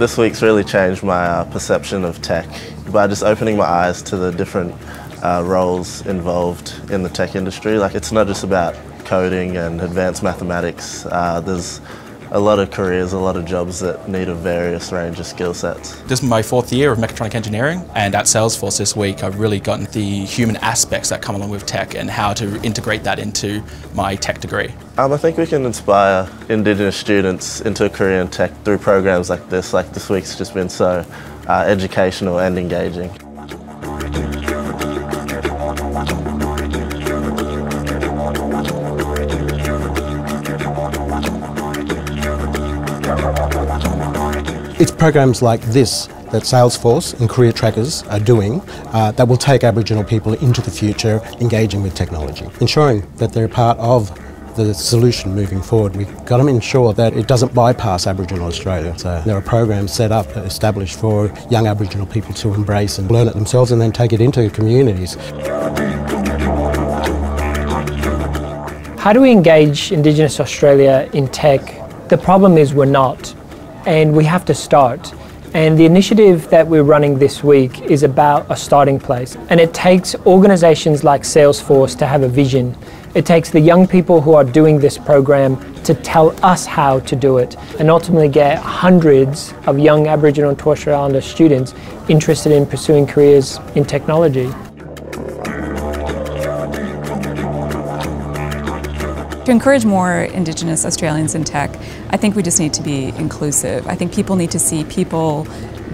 This week's really changed my uh, perception of tech by just opening my eyes to the different uh, roles involved in the tech industry. Like it's not just about coding and advanced mathematics. Uh, there's a lot of careers, a lot of jobs that need a various range of skill sets. This is my fourth year of mechatronic engineering and at Salesforce this week I've really gotten the human aspects that come along with tech and how to integrate that into my tech degree. Um, I think we can inspire Indigenous students into a career in tech through programs like this. Like this week's just been so uh, educational and engaging. It's programs like this that Salesforce and Career Trackers are doing uh, that will take Aboriginal people into the future engaging with technology, ensuring that they're part of the solution moving forward. We've got to ensure that it doesn't bypass Aboriginal Australia. So there are programs set up, established for young Aboriginal people to embrace and learn it themselves and then take it into communities. How do we engage Indigenous Australia in tech? The problem is we're not and we have to start. And the initiative that we're running this week is about a starting place. And it takes organizations like Salesforce to have a vision. It takes the young people who are doing this program to tell us how to do it and ultimately get hundreds of young Aboriginal and Torres Strait Islander students interested in pursuing careers in technology. To encourage more Indigenous Australians in tech, I think we just need to be inclusive. I think people need to see people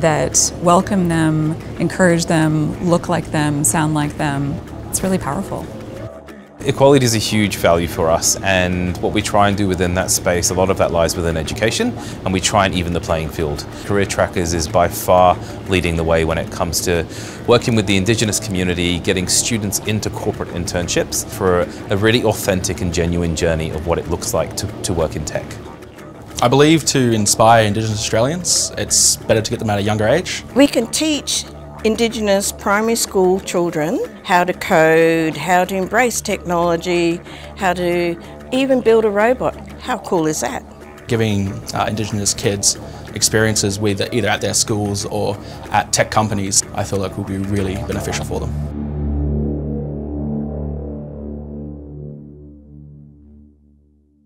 that welcome them, encourage them, look like them, sound like them. It's really powerful. Equality is a huge value for us and what we try and do within that space, a lot of that lies within education and we try and even the playing field. Career Trackers is by far leading the way when it comes to working with the Indigenous community, getting students into corporate internships for a really authentic and genuine journey of what it looks like to, to work in tech. I believe to inspire Indigenous Australians, it's better to get them at a younger age. We can teach Indigenous primary school children how to code, how to embrace technology, how to even build a robot. How cool is that? Giving uh, Indigenous kids experiences with either at their schools or at tech companies, I feel like will be really beneficial for them.